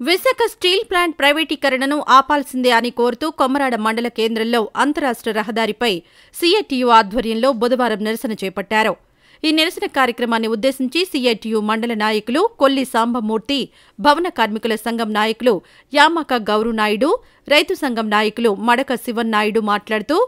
Visakha steel plant ప్రైవేటీకరణను ఆపాల్సిందే అని కోరుతూ కొమరాడ మండల కేంద్రంలో అంతరాష్ట్ర రహదారిపై సీఐటియు ఆధ్వర్యంలో బుధవారం నిరసన చేపట్టారు. ఈ నిరసన కార్యక్రమాన్ని ఉద్దేశించి సీఐటియు మండల నాయకులు కొల్లి సాంబమూర్తి భవన కార్మికుల సంఘం నాయకులు యామక గౌరునాయుడు రైతు సంఘం నాయకులు మడక శివన్నాయుడు మాట్లాడుతూ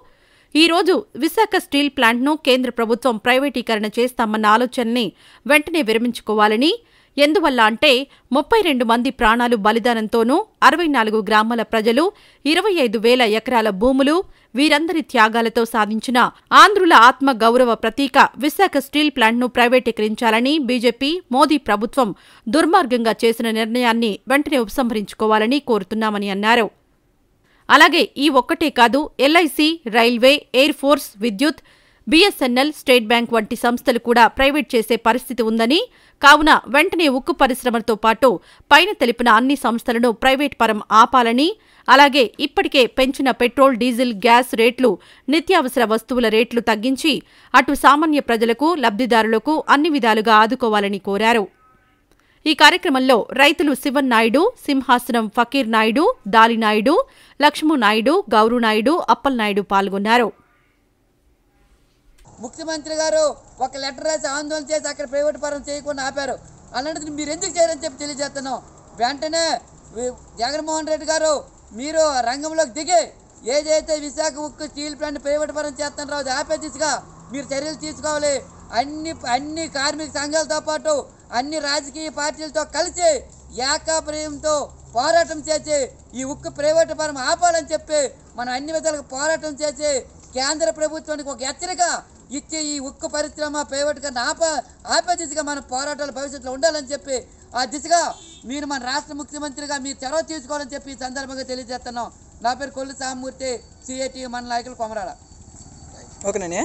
ఈ రోజు విశాఖ స్టీల్ ప్లాంట్ను కేంద్ర ప్రభుత్వం ప్రైవేటీకరణ చేస్తామన్న ఆలోచనని వెంటనే విరమించుకోవాలని ఎందువల్ల అంటే ముప్పై రెండు మంది ప్రాణాలు బలిదానంతోనూ అరవై నాలుగు గ్రామాల ప్రజలు ఇరవై ఐదు వేల ఎకరాల భూములు వీరందరి త్యాగాలతో సాధించిన ఆంధ్రుల ఆత్మ గౌరవ ప్రతీక విశాఖ స్టీల్ ప్లాంట్ను ప్రైవేటీకరించాలని బీజేపీ మోదీ ప్రభుత్వం దుర్మార్గంగా చేసిన నిర్ణయాన్ని వెంటనే ఉపసంహరించుకోవాలని కోరుతున్నామని అన్నారు. అలాగే ఈ ఒక్కటే కాదు ఎల్ఐసి రైల్వే ఎయిర్ ఫోర్స్ విద్యుత్ బీఎస్ఎన్ఎల్ స్టేట్ బ్యాంక్ వంటి సంస్థలు కూడా ప్రైవేట్ చేసే పరిస్థితి ఉందని కావున వెంటనే ఉక్కు పరిశ్రమలతో పాటు పైన తెలిపిన అన్ని సంస్థలను ప్రైవేట్ పరం ఆపాలని అలాగే ఇప్పటికే పెంచిన పెట్రోల్ డీజిల్ గ్యాస్ రేట్లు నిత్యావసర వస్తువుల రేట్లు తగ్గించి అటు సామాన్య ప్రజలకు లబ్ధిదారులకు అన్ని విధాలుగా ఆదుకోవాలని కోరారు. ఈ కార్యక్రమంలో రైతులు శివన్ నాయుడు సింహాసనం ఫకీర్ నాయుడు దాలినాయుడు లక్ష్మూ నాయుడు గౌరు నాయుడు అప్పలనాయుడు పాల్గొన్నారు. ముఖ్యమంత్రి గారు ఒక లెటర్ రాసి ఆందోళన చేసి అక్కడ ప్రైవేట్ పరం చేయకుండా ఆపారు. అలాంటిది మీరు ఎందుకు చేయరని చెప్పి తెలియజేస్తున్నాం. వెంటనే జగన్మోహన్ రెడ్డి గారు మీరు రంగంలోకి దిగి ఏదైతే విశాఖ ఉక్కు స్టీల్ ప్లాంట్ ప్రైవేట్ పరం చేస్తున్నారో అది ఆపే దిశగా మీరు చర్యలు తీసుకోవాలి. అన్ని అన్ని కార్మిక సంఘాలతో పాటు అన్ని రాజకీయ పార్టీలతో కలిసి ఏకాప్రయంతో పోరాటం చేసి ఈ ఉక్కు ప్రైవేట్ పరం ఆపాలని చెప్పి మనం అన్ని విధాలుగా పోరాటం చేసి కేంద్ర ప్రభుత్వానికి ఒక హెచ్చరిక ఇచ్చే ఈ ఉక్కు పరిశ్రమ ప్రైవేట్గా ఆప ఆపే దిశగా మన పోరాటాలు భవిష్యత్తులో ఉండాలని చెప్పి ఆ దిశగా మీరు మన రాష్ట్ర ముఖ్యమంత్రిగా మీరు చొరవ తీసుకోవాలని చెప్పి ఈ సందర్భంగా తెలియజేస్తున్నాం. నా పేరు కొల్లు సామూర్తి సిఐటి మన నాయకులు కొమరాడ. ఓకేనండి